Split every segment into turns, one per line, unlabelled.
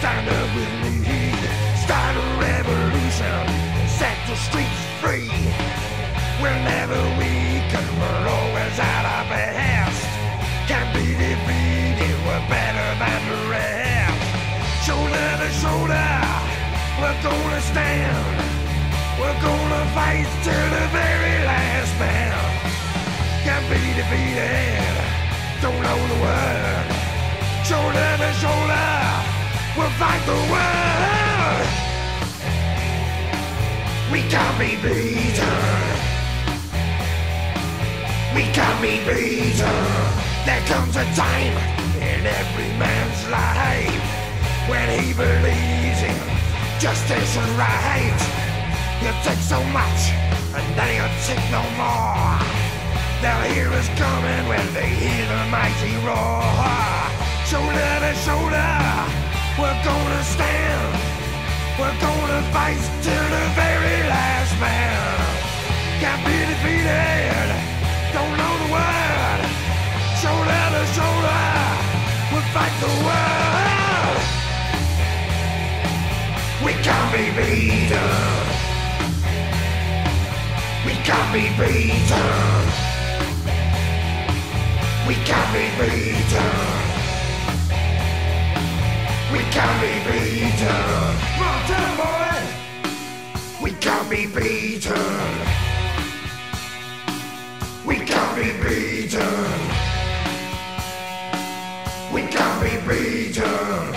Stand up with me. Start a revolution. Set the streets free. Whenever never weak we're always at our best. Can't be defeated. We're better than the rest. Shoulder to shoulder. We're gonna stand. We're gonna fight till the very last man. Can't be defeated. Don't know the word. Shoulder to shoulder. We'll fight the world. We can't be beaten. We can't be beaten. There comes a time in every man's life when he believes in justice and right. You take so much and then you take no more. They'll hear us coming when they hear the mighty roar. We're gonna stand. We're gonna fight till the very last man. Can't be defeated, don't know the word. Shoulder to shoulder, we'll fight the world. We can't be beaten. We can't be beaten. We can't be beaten. We can't be beaten. 'em, boys. We can't be beaten. We can't be beaten. We can't be beaten.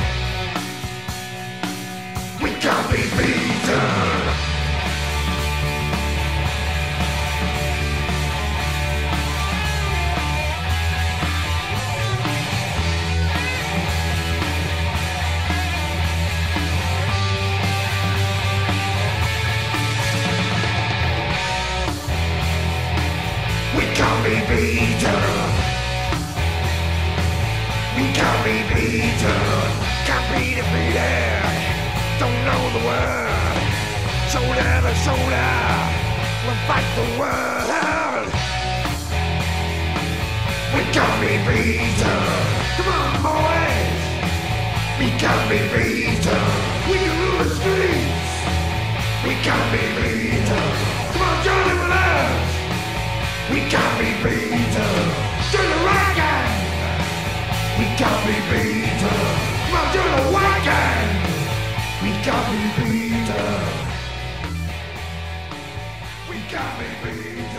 We can't be beaten. We can't be beaten. We can't be beaten. Can't be defeated. Don't know the word. Shoulder to shoulder, we'll fight the world. We be beaten. Come on, boys. We be beaten. We can rule the streets. We be beaten. Come on, us. We can't be beaten. Join the right. We can't be beaten. Come on, join the gang. We can't be beaten. We can't be beaten.